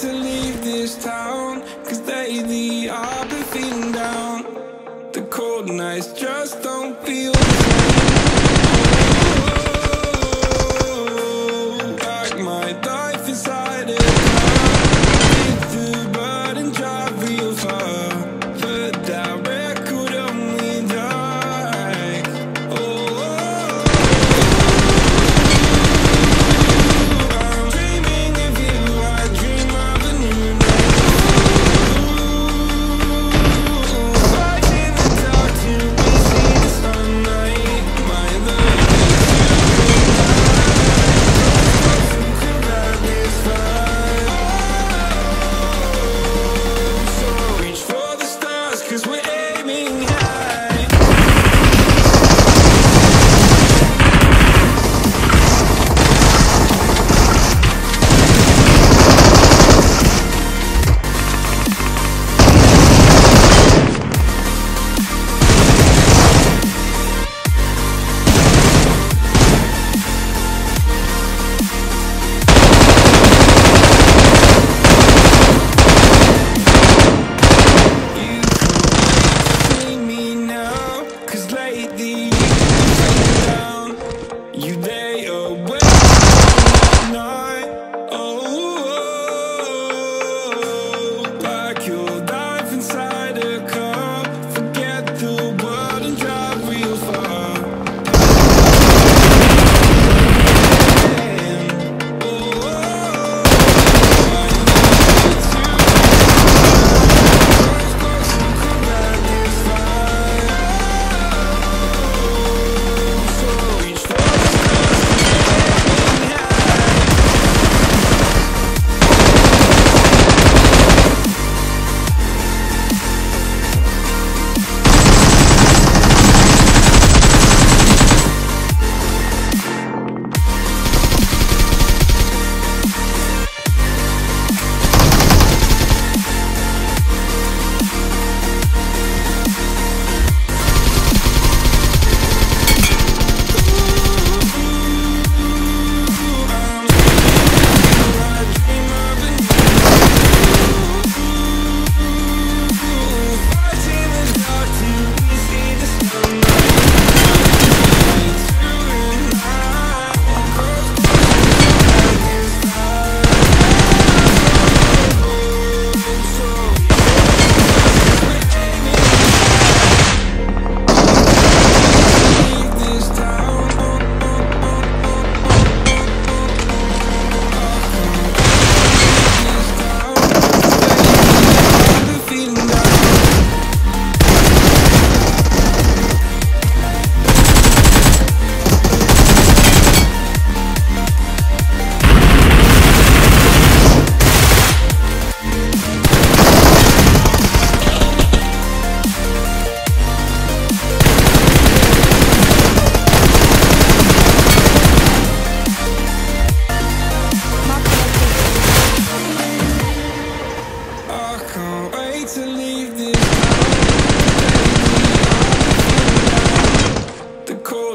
to leave this town Cause lately I've been feeling down. The cold nights just don't feel the same the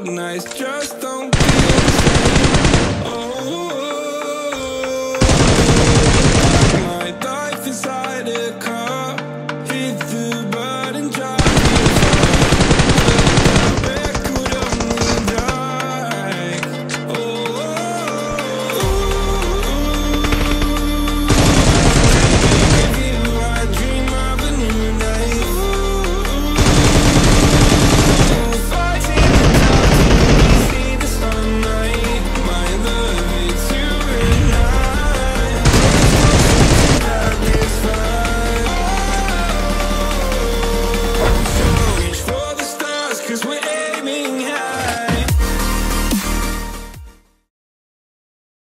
nice, just don't